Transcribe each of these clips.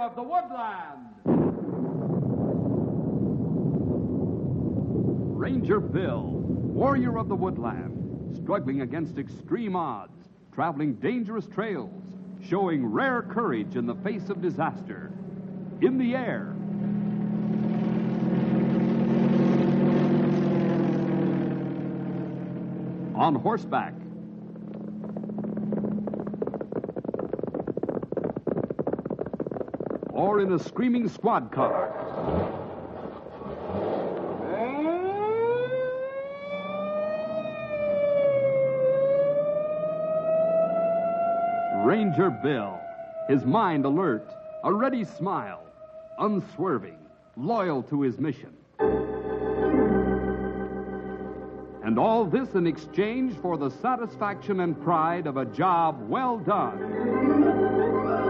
of the woodland. Ranger Bill, warrior of the woodland, struggling against extreme odds, traveling dangerous trails, showing rare courage in the face of disaster. In the air. On horseback. Or in a screaming squad car. Ranger Bill, his mind alert, a ready smile, unswerving, loyal to his mission. And all this in exchange for the satisfaction and pride of a job well done.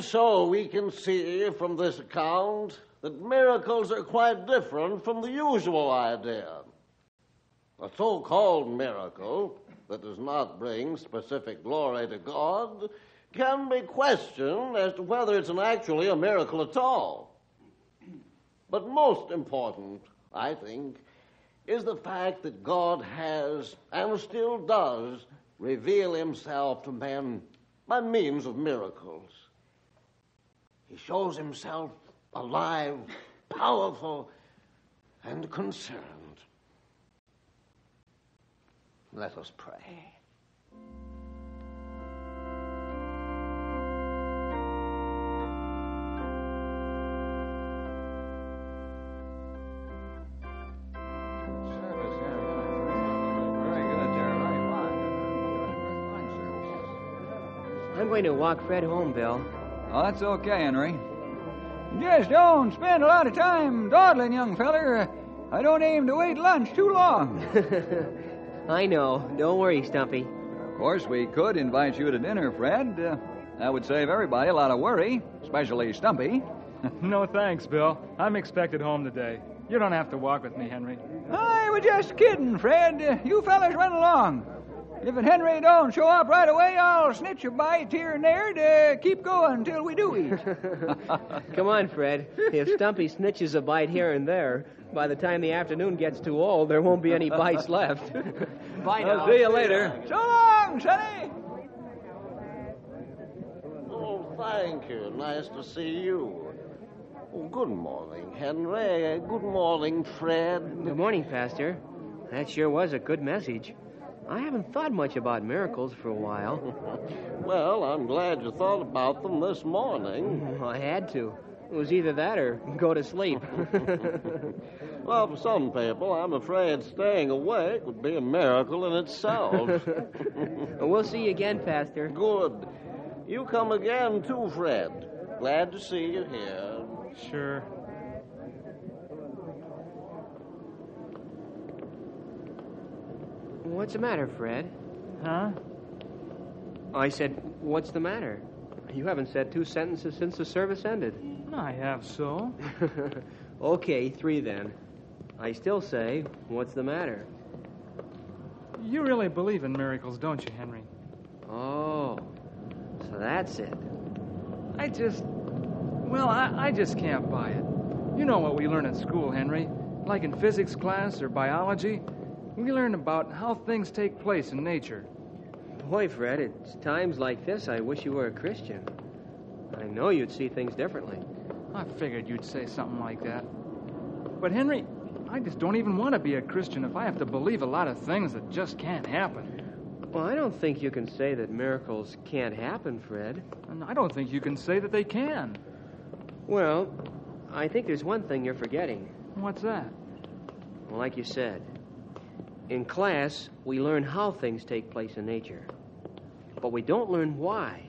So we can see from this account that miracles are quite different from the usual idea. A so called miracle that does not bring specific glory to God can be questioned as to whether it's actually a miracle at all. But most important, I think, is the fact that God has and still does reveal himself to men by means of miracles. He shows himself alive, powerful, and concerned. Let us pray. I'm going to walk Fred home, Bill. Oh, that's okay, Henry. Just don't spend a lot of time dawdling, young feller. I don't aim to wait lunch too long. I know. Don't worry, Stumpy. Of course, we could invite you to dinner, Fred. Uh, that would save everybody a lot of worry, especially Stumpy. no thanks, Bill. I'm expected home today. You don't have to walk with me, Henry. I was just kidding, Fred. You fellas run along. If Henry don't show up right away, I'll snitch a bite here and there to keep going until we do eat. Come on, Fred. If Stumpy snitches a bite here and there, by the time the afternoon gets too old, there won't be any bites left. Bye now. I'll see you later. So long, Sonny. Oh, thank you. Nice to see you. Oh, good morning, Henry. Good morning, Fred. Good morning, Pastor. That sure was a good message. I haven't thought much about miracles for a while. well, I'm glad you thought about them this morning. Oh, I had to. It was either that or go to sleep. well, for some people, I'm afraid staying awake would be a miracle in itself. we'll see you again, Pastor. Good. You come again, too, Fred. Glad to see you here. Sure. What's the matter, Fred? Huh? I said, what's the matter? You haven't said two sentences since the service ended. I have so. okay, three then. I still say, what's the matter? You really believe in miracles, don't you, Henry? Oh, so that's it. I just. Well, I, I just can't buy it. You know what we learn at school, Henry. Like in physics class or biology, we learn about how things take place in nature. Boy, Fred, it's times like this I wish you were a Christian. I know you'd see things differently. I figured you'd say something like that. But, Henry, I just don't even want to be a Christian if I have to believe a lot of things that just can't happen. Well, I don't think you can say that miracles can't happen, Fred. And I don't think you can say that they can. Well, I think there's one thing you're forgetting. What's that? Well, like you said, in class, we learn how things take place in nature, but we don't learn why.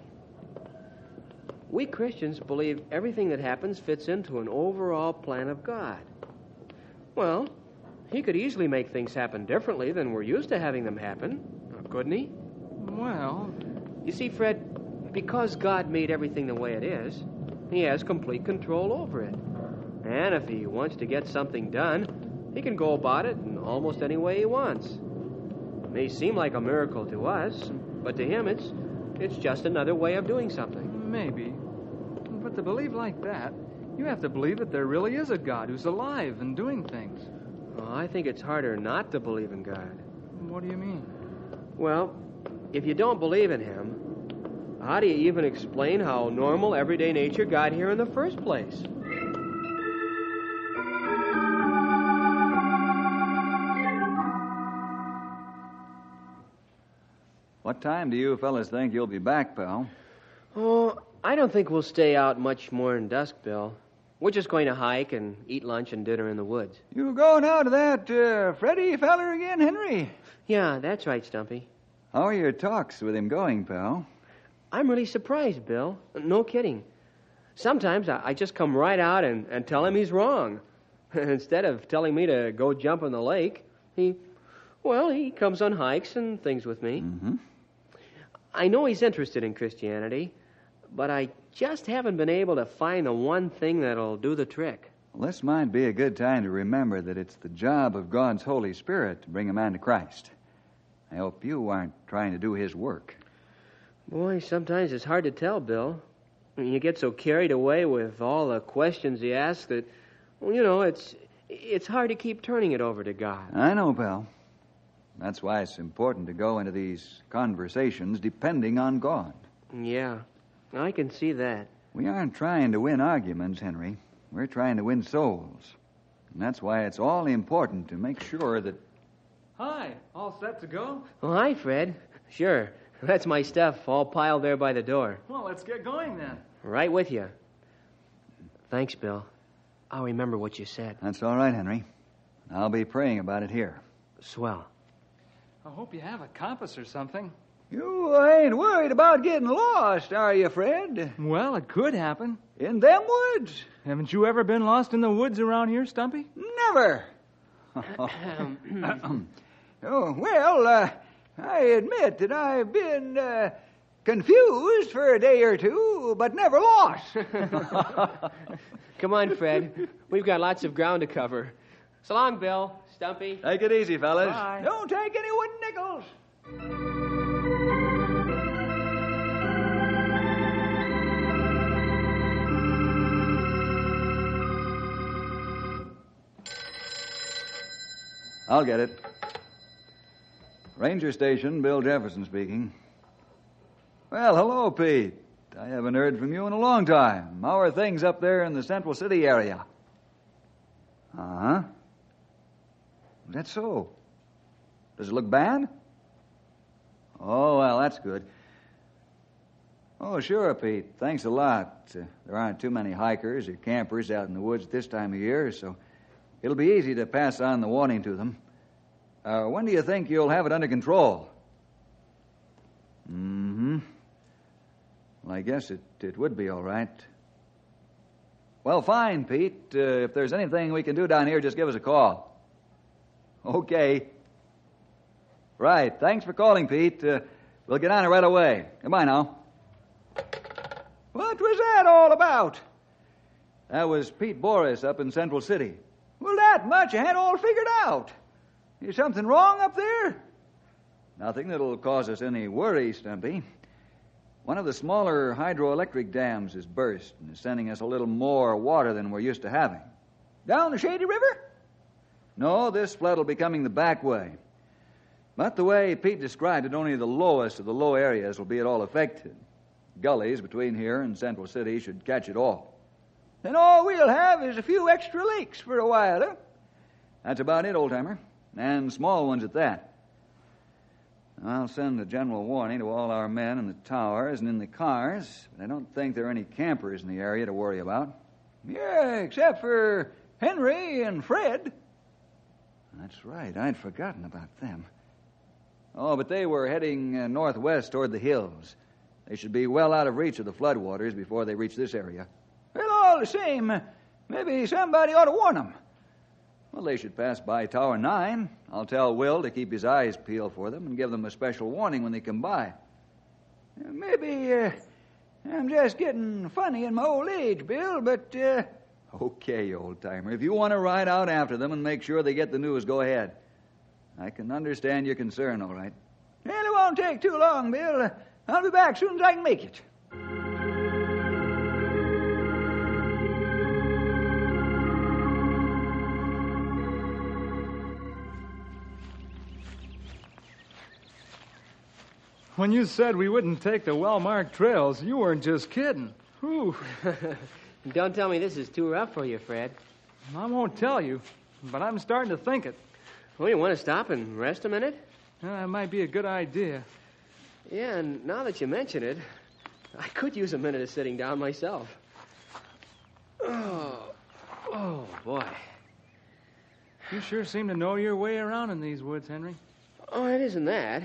We Christians believe everything that happens fits into an overall plan of God. Well, He could easily make things happen differently than we're used to having them happen, uh, couldn't He? Well, you see, Fred, because God made everything the way it is, He has complete control over it. And if He wants to get something done, He can go about it in almost any way He wants. It may seem like a miracle to us, but to him it's it's just another way of doing something. Maybe. But to believe like that, you have to believe that there really is a God who's alive and doing things. Well, I think it's harder not to believe in God. What do you mean? Well, if you don't believe in him, how do you even explain how normal, everyday nature got here in the first place? What time do you fellas think you'll be back, pal? Oh, I don't think we'll stay out much more in dusk, Bill. We're just going to hike and eat lunch and dinner in the woods. You going out to that uh, Freddie feller again, Henry? Yeah, that's right, Stumpy. How are your talks with him going, pal? I'm really surprised, Bill. No kidding. Sometimes I, I just come right out and, and tell him he's wrong. Instead of telling me to go jump in the lake, he, well, he comes on hikes and things with me. Mm-hmm. I know he's interested in Christianity, but I just haven't been able to find the one thing that'll do the trick. Well, this might be a good time to remember that it's the job of God's Holy Spirit to bring a man to Christ. I hope you aren't trying to do his work. Boy, sometimes it's hard to tell, Bill. You get so carried away with all the questions he asks that, well, you know, it's it's hard to keep turning it over to God. I know, pal. That's why it's important to go into these conversations depending on God. Yeah, I can see that. We aren't trying to win arguments, Henry. We're trying to win souls. And that's why it's all important to make sure that. Hi, all set to go? Oh, hi, Fred. Sure. That's my stuff all piled there by the door. Well, let's get going then. Right with you. Thanks, Bill. I'll remember what you said. That's all right, Henry. I'll be praying about it here. Swell. I hope you have a compass or something. You ain't worried about getting lost, are you, Fred? Well, it could happen. In them woods? Haven't you ever been lost in the woods around here, Stumpy? Never. oh, well, uh, I admit that I've been uh, confused for a day or two, but never lost. Come on, Fred. We've got lots of ground to cover. So long, Bill. Stumpy. Take it easy, fellas. Bye. Don't take any wooden nickels. I'll get it. Ranger Station, Bill Jefferson speaking. Well, hello, Pete. I haven't heard from you in a long time. How are things up there in the Central City area? Uh huh. That's so. Does it look bad? Oh, well, that's good. Oh, sure, Pete. Thanks a lot. Uh, there aren't too many hikers or campers out in the woods this time of year, so it'll be easy to pass on the warning to them. Uh, when do you think you'll have it under control? Mm hmm. Well, I guess it, it would be all right. Well, fine, Pete. Uh, if there's anything we can do down here, just give us a call. Okay. Right. Thanks for calling, Pete. Uh, we'll get on it right away. Goodbye now. What was that all about? That was Pete Boris up in Central City. Well, that much I had all figured out. Is something wrong up there? Nothing that'll cause us any worry, Stumpy. One of the smaller hydroelectric dams has burst and is sending us a little more water than we're used to having. Down the Shady River? No, this flood will be coming the back way. But the way Pete described it, only the lowest of the low areas will be at all affected. Gullies between here and Central City should catch it all. Then all we'll have is a few extra leaks for a while, huh? That's about it, old timer. And small ones at that. I'll send a general warning to all our men in the towers and in the cars, but I don't think there are any campers in the area to worry about. Yeah, except for Henry and Fred. That's right. I'd forgotten about them. Oh, but they were heading uh, northwest toward the hills. They should be well out of reach of the floodwaters before they reach this area. Well, all the same, maybe somebody ought to warn them. Well, they should pass by Tower 9. I'll tell Will to keep his eyes peeled for them and give them a special warning when they come by. Maybe uh, I'm just getting funny in my old age, Bill, but. Uh... Okay, old timer. If you want to ride out after them and make sure they get the news, go ahead. I can understand your concern, all right. Well, it won't take too long, Bill. I'll be back soon as I can make it. When you said we wouldn't take the well marked trails, you weren't just kidding. Whew. Don't tell me this is too rough for you, Fred. I won't tell you, but I'm starting to think it. Well, you want to stop and rest a minute? Uh, that might be a good idea. Yeah, and now that you mention it, I could use a minute of sitting down myself. Oh, oh, boy. You sure seem to know your way around in these woods, Henry. Oh, it isn't that.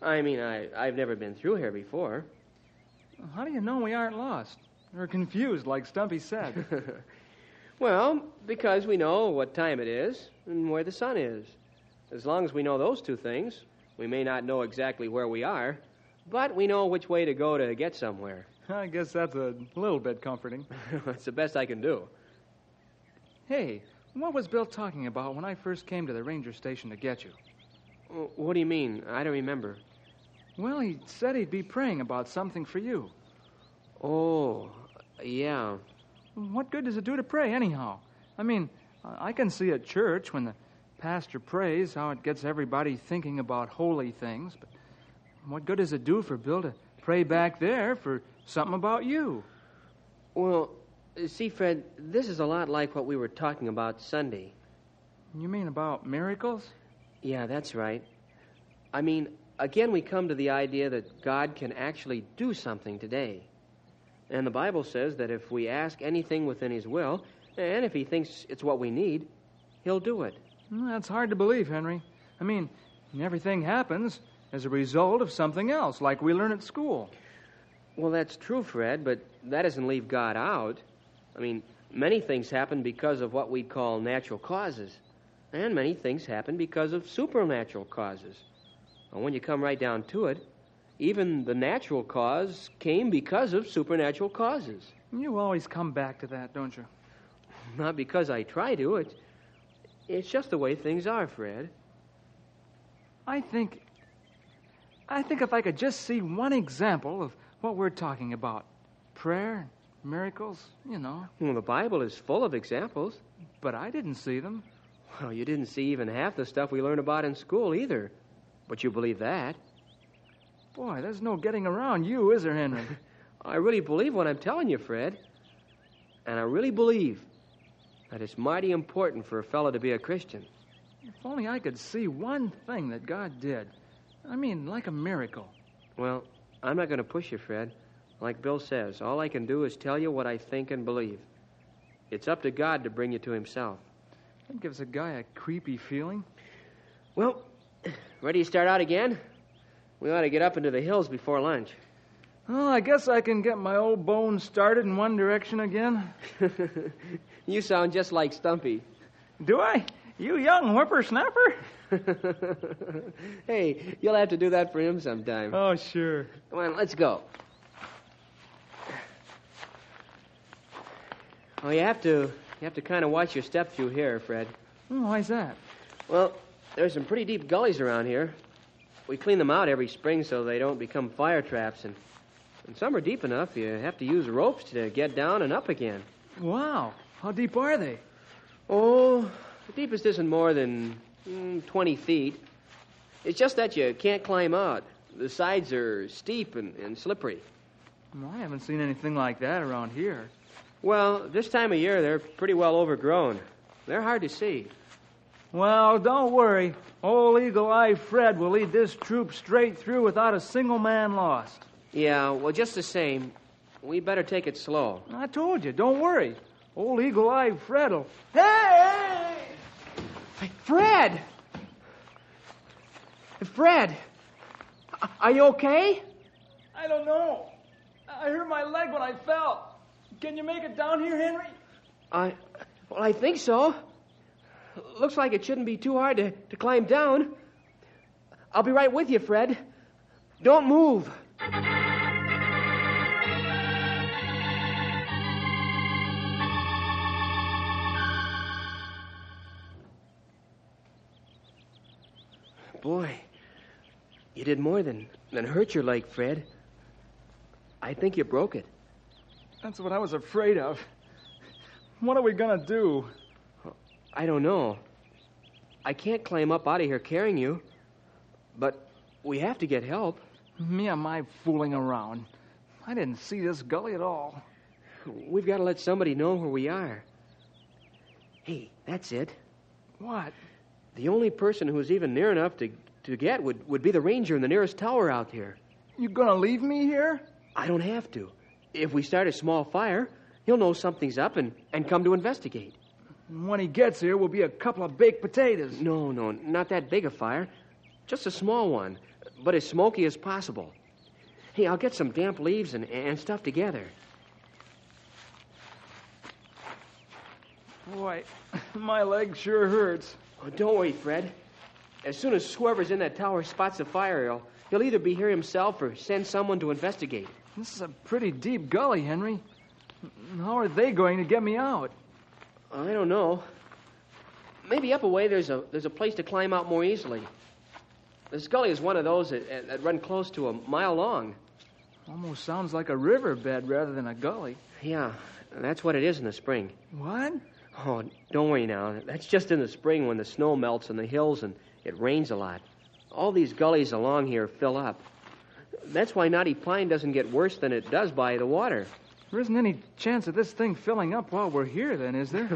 I mean, I, I've never been through here before. How do you know we aren't lost? Or confused, like Stumpy said? well, because we know what time it is and where the sun is. As long as we know those two things, we may not know exactly where we are, but we know which way to go to get somewhere. I guess that's a little bit comforting. That's the best I can do. Hey, what was Bill talking about when I first came to the ranger station to get you? What do you mean? I don't remember. Well, he said he'd be praying about something for you. Oh, yeah. What good does it do to pray, anyhow? I mean, I can see at church when the pastor prays how it gets everybody thinking about holy things, but what good does it do for Bill to pray back there for something about you? Well, see, Fred, this is a lot like what we were talking about Sunday. You mean about miracles? Yeah, that's right. I mean, again, we come to the idea that God can actually do something today. And the Bible says that if we ask anything within His will, and if He thinks it's what we need, He'll do it. Well, that's hard to believe, Henry. I mean, everything happens as a result of something else, like we learn at school. Well, that's true, Fred, but that doesn't leave God out. I mean, many things happen because of what we'd call natural causes, and many things happen because of supernatural causes. And when you come right down to it, even the natural cause came because of supernatural causes. You always come back to that, don't you? Not because I try to. It's, it's just the way things are, Fred. I think. I think if I could just see one example of what we're talking about prayer, miracles, you know. Well, the Bible is full of examples. But I didn't see them. Well, you didn't see even half the stuff we learn about in school either. But you believe that. Boy, there's no getting around you, is there, Henry? I really believe what I'm telling you, Fred. And I really believe that it's mighty important for a fellow to be a Christian. If only I could see one thing that God did. I mean, like a miracle. Well, I'm not going to push you, Fred. Like Bill says, all I can do is tell you what I think and believe. It's up to God to bring you to Himself. That gives a guy a creepy feeling. Well, ready to start out again? We ought to get up into the hills before lunch. Well, oh, I guess I can get my old bones started in one direction again. you sound just like Stumpy. Do I? You young whippersnapper? hey, you'll have to do that for him sometime. Oh, sure. Come on, let's go. Oh, you have to you have to kind of watch your step through here, Fred. Oh, why's that? Well, there's some pretty deep gullies around here. We clean them out every spring so they don't become fire traps, and, and some are deep enough you have to use ropes to get down and up again. Wow. How deep are they? Oh, the deepest isn't more than mm, 20 feet. It's just that you can't climb out. The sides are steep and, and slippery. Well, I haven't seen anything like that around here. Well, this time of year, they're pretty well overgrown. They're hard to see. Well, don't worry. Old Eagle Eye Fred will lead this troop straight through without a single man lost. Yeah, well, just the same, we better take it slow. I told you, don't worry. Old Eagle Eye Fred'll. Hey! Hey, Fred! Fred! Are you okay? I don't know. I hurt my leg when I fell. Can you make it down here, Henry? I. Well, I think so. Looks like it shouldn't be too hard to, to climb down. I'll be right with you, Fred. Don't move. Boy, you did more than, than hurt your leg, Fred. I think you broke it. That's what I was afraid of. What are we gonna do? I don't know. I can't climb up out of here carrying you, but we have to get help. Me am I fooling around? I didn't see this gully at all. We've got to let somebody know where we are. Hey, that's it. What? The only person who's even near enough to, to get would, would be the ranger in the nearest tower out here. You gonna leave me here? I don't have to. If we start a small fire, he'll know something's up and, and come to investigate. When he gets here, will be a couple of baked potatoes. No, no, not that big a fire. Just a small one, but as smoky as possible. Hey, I'll get some damp leaves and, and stuff together. Boy, my leg sure hurts. Oh, don't worry, Fred. As soon as whoever's in that tower spots a fire, he'll, he'll either be here himself or send someone to investigate. This is a pretty deep gully, Henry. How are they going to get me out? I don't know. Maybe up away there's a there's a place to climb out more easily. This gully is one of those that, that run close to a mile long. Almost sounds like a riverbed rather than a gully. Yeah, that's what it is in the spring. What? Oh, don't worry now. That's just in the spring when the snow melts in the hills and it rains a lot. All these gullies along here fill up. That's why Knotty Pine doesn't get worse than it does by the water. There isn't any chance of this thing filling up while we're here, then, is there?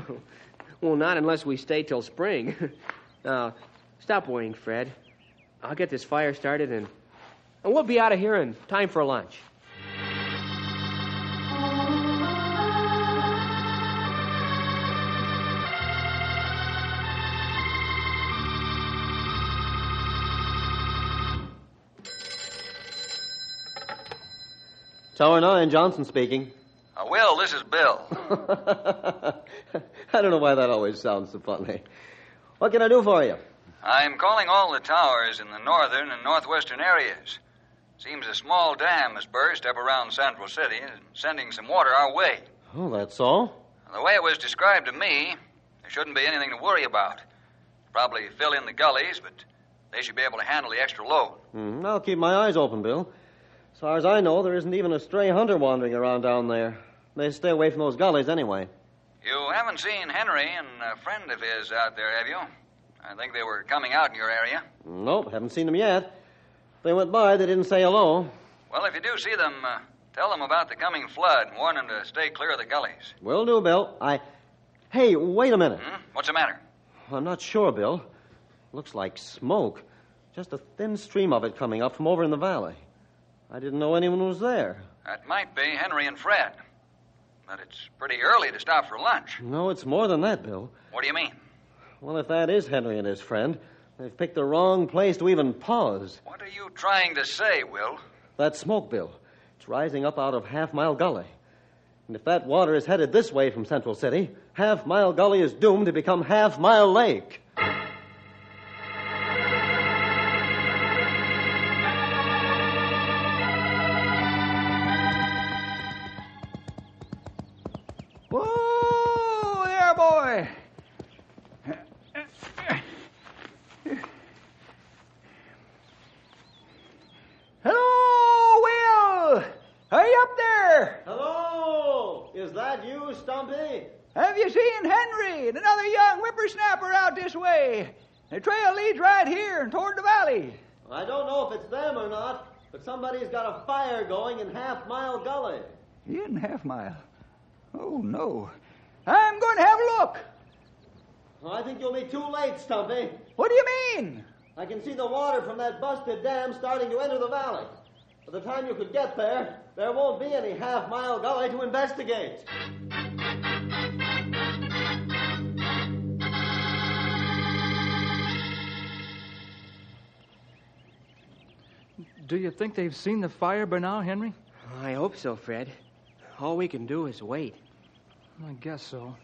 well, not unless we stay till spring. now, stop worrying, Fred. I'll get this fire started and, and we'll be out of here in time for lunch. Tower 9, Johnson speaking. Uh, Will, this is Bill. I don't know why that always sounds so funny. What can I do for you? I'm calling all the towers in the northern and northwestern areas. Seems a small dam has burst up around Central City and sending some water our way. Oh, that's all? The way it was described to me, there shouldn't be anything to worry about. Probably fill in the gullies, but they should be able to handle the extra load. Mm, I'll keep my eyes open, Bill. As far as I know, there isn't even a stray hunter wandering around down there. They stay away from those gullies anyway. You haven't seen Henry and a friend of his out there, have you? I think they were coming out in your area. Nope, haven't seen them yet. They went by, they didn't say hello. Well, if you do see them, uh, tell them about the coming flood and warn them to stay clear of the gullies. Will do, Bill. I. Hey, wait a minute. Hmm? What's the matter? I'm not sure, Bill. Looks like smoke. Just a thin stream of it coming up from over in the valley. I didn't know anyone was there. That might be Henry and Fred. But it's pretty early to stop for lunch. No, it's more than that, Bill. What do you mean? Well, if that is Henry and his friend, they've picked the wrong place to even pause. What are you trying to say, Will? That smoke, Bill. It's rising up out of Half Mile Gully. And if that water is headed this way from Central City, Half Mile Gully is doomed to become Half Mile Lake. Look. I think you'll be too late, Stumpy. What do you mean? I can see the water from that busted dam starting to enter the valley. By the time you could get there, there won't be any half mile gully to investigate. Do you think they've seen the fire by now, Henry? I hope so, Fred. All we can do is wait. I guess so.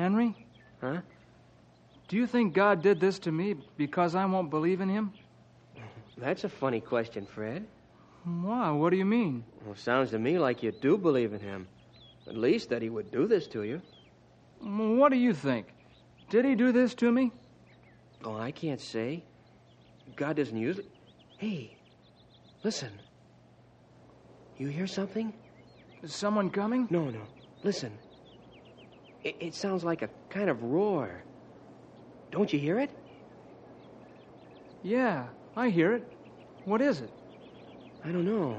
Henry, Huh? do you think God did this to me because I won't believe in Him? That's a funny question, Fred. Why? What do you mean? Well, sounds to me like you do believe in him. At least that he would do this to you. What do you think? Did He do this to me? Oh, I can't say. God doesn't usually. Hey, listen. You hear something? Is someone coming? No, no. Listen. It, it sounds like a kind of roar. Don't you hear it? Yeah, I hear it. What is it? I don't know.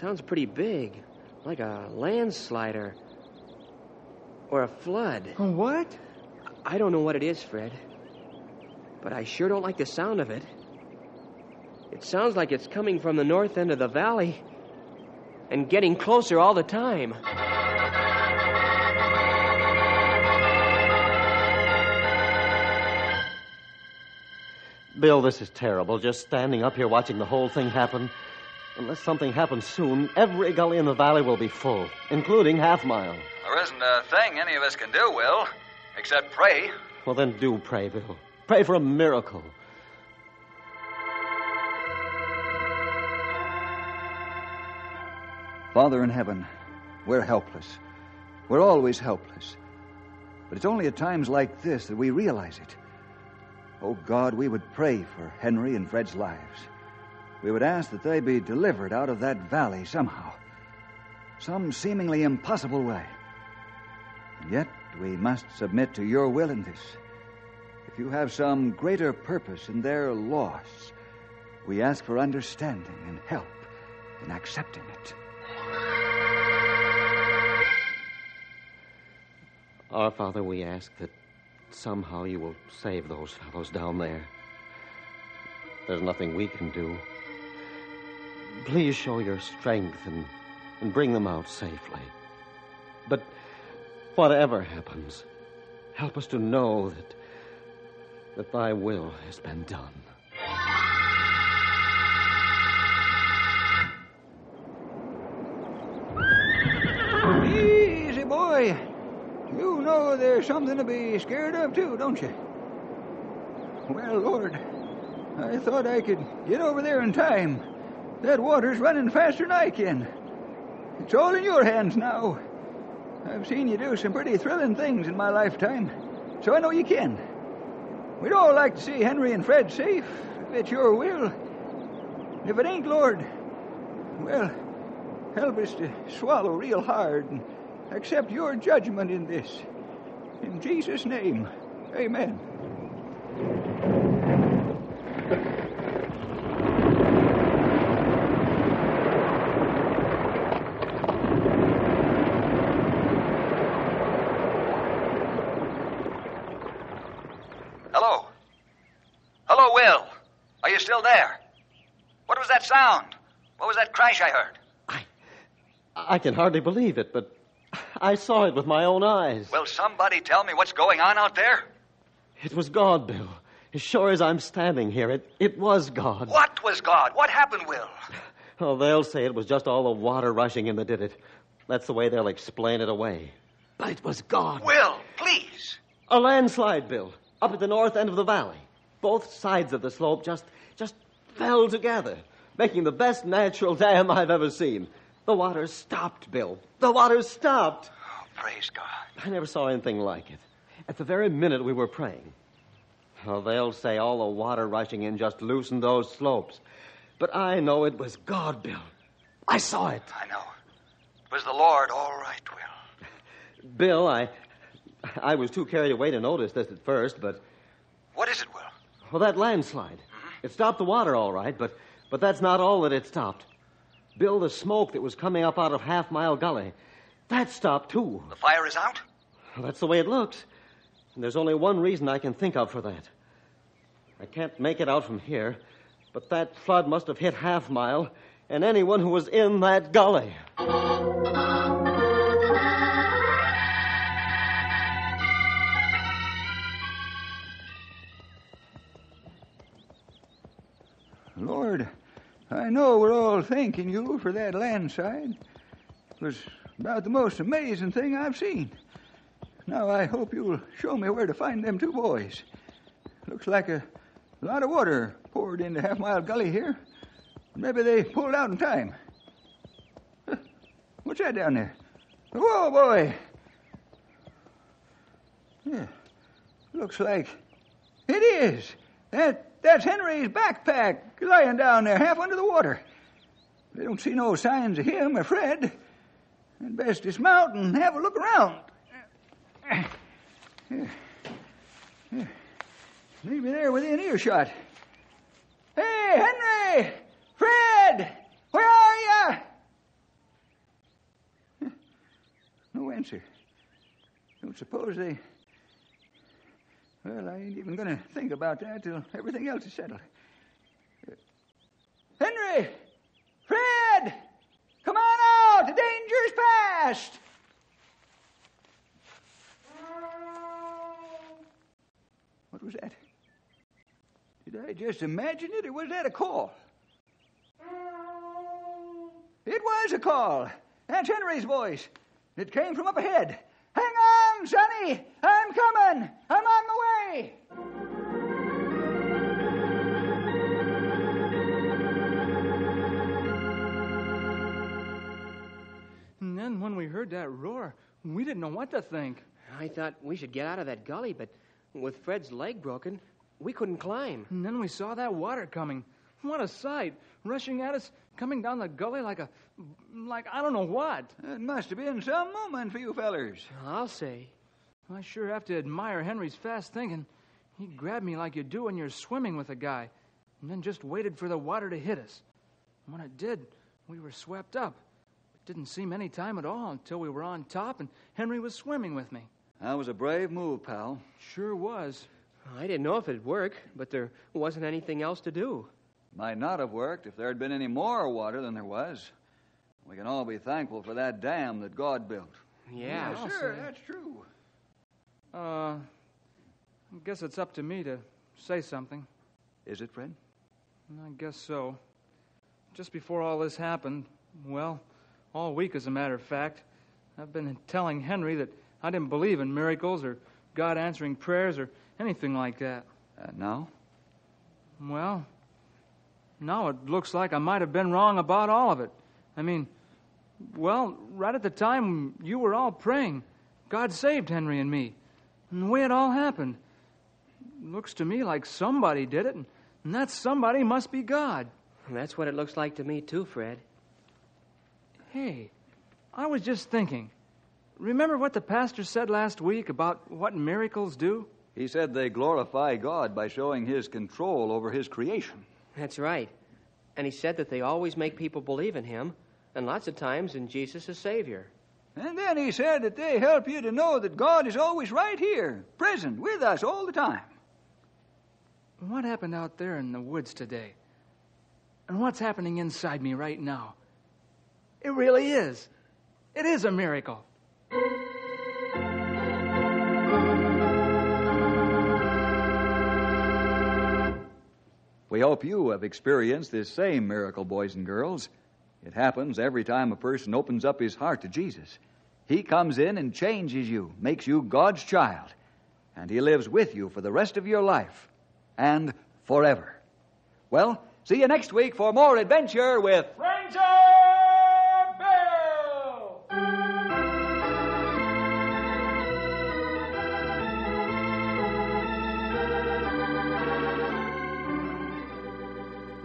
Sounds pretty big, like a landslide or, or a flood. A what? I don't know what it is, Fred. But I sure don't like the sound of it. It sounds like it's coming from the north end of the valley and getting closer all the time. Bill, this is terrible. Just standing up here watching the whole thing happen. Unless something happens soon, every gully in the valley will be full, including Half Mile. There isn't a thing any of us can do, Will, except pray. Well, then do pray, Bill. Pray for a miracle. Father in heaven, we're helpless. We're always helpless. But it's only at times like this that we realize it. Oh God, we would pray for Henry and Fred's lives. We would ask that they be delivered out of that valley somehow, some seemingly impossible way. And yet, we must submit to your will in this. If you have some greater purpose in their loss, we ask for understanding and help in accepting it. Our Father, we ask that somehow you will save those fellows down there. There's nothing we can do. Please show your strength and, and bring them out safely. But whatever happens, help us to know that, that thy will has been done. Know there's something to be scared of, too, don't you? Well, Lord, I thought I could get over there in time. That water's running faster than I can. It's all in your hands now. I've seen you do some pretty thrilling things in my lifetime, so I know you can. We'd all like to see Henry and Fred safe, if it's your will. If it ain't, Lord, well, help us to swallow real hard and accept your judgment in this. In Jesus' name, amen. Hello? Hello, Will. Are you still there? What was that sound? What was that crash I heard? I, I can hardly believe it, but I saw it with my own eyes. Will somebody tell me what's going on out there? It was God, Bill. As sure as I'm standing here, it, it was God. What was God? What happened, Will? Oh, they'll say it was just all the water rushing in that did it. That's the way they'll explain it away. But it was God. Will, please. A landslide, Bill, up at the north end of the valley. Both sides of the slope just just fell together, making the best natural dam I've ever seen. The water stopped, Bill. The water stopped. Oh, praise God. I never saw anything like it. At the very minute we were praying. Oh, they'll say all the water rushing in just loosened those slopes. But I know it was God, Bill. I saw it. I know. It was the Lord, all right, Will. Bill, I I was too carried away to notice this at first, but What is it, Will? well that landslide. Mm-hmm. It stopped the water all right, but but that's not all that it stopped. Bill, the smoke that was coming up out of Half Mile Gully, that stopped too. The fire is out? Well, that's the way it looks. And there's only one reason I can think of for that. I can't make it out from here, but that flood must have hit Half Mile and anyone who was in that gully. Lord, I know we're all thanking you for that landslide. It was about the most amazing thing I've seen. Now I hope you'll show me where to find them two boys. Looks like a lot of water poured into Half Mile Gully here. Maybe they pulled out in time. What's that down there? Whoa, boy! Yeah, looks like it is. That that's Henry's backpack lying down there half under the water. They don't see no signs of him or Fred. And best dismount and have a look around. Maybe they're within earshot. Hey, Henry! Fred! Where are you? No answer. Don't suppose they. Well, I ain't even going to think about that till everything else is settled. Henry! Fred! Come on out! The danger's past! What was that? Did I just imagine it, or was that a call? It was a call. That's Henry's voice. It came from up ahead. Hang on, Sonny! I'm coming! I'm on the way! And then when we heard that roar, we didn't know what to think. I thought we should get out of that gully, but with Fred's leg broken, we couldn't climb. And then we saw that water coming. What a sight! Rushing at us, coming down the gully like a. like I don't know what. It must have been some moment for you fellers. I'll say. I sure have to admire Henry's fast thinking. He grabbed me like you do when you're swimming with a guy, and then just waited for the water to hit us. And when it did, we were swept up. It didn't seem any time at all until we were on top and Henry was swimming with me. That was a brave move, pal. Sure was. I didn't know if it'd work, but there wasn't anything else to do. Might not have worked if there had been any more water than there was. We can all be thankful for that dam that God built. Yeah. I'll sure, that's true. Uh, I guess it's up to me to say something. Is it, Fred? I guess so. Just before all this happened, well, all week as a matter of fact, I've been telling Henry that I didn't believe in miracles or God answering prayers or anything like that. And now? Well, now it looks like I might have been wrong about all of it. I mean, well, right at the time you were all praying, God saved Henry and me. And the way it all happened, looks to me like somebody did it, and, and that somebody must be God. That's what it looks like to me, too, Fred. Hey, I was just thinking. Remember what the pastor said last week about what miracles do? He said they glorify God by showing his control over his creation. That's right. And he said that they always make people believe in him, and lots of times in Jesus as Savior. And then he said that they help you to know that God is always right here, present with us all the time. What happened out there in the woods today? And what's happening inside me right now? It really is. It is a miracle. We hope you have experienced this same miracle, boys and girls. It happens every time a person opens up his heart to Jesus. He comes in and changes you, makes you God's child, and He lives with you for the rest of your life and forever. Well, see you next week for more adventure with Ranger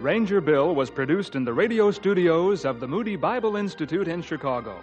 Ranger Bill was produced in the radio studios of the Moody Bible Institute in Chicago.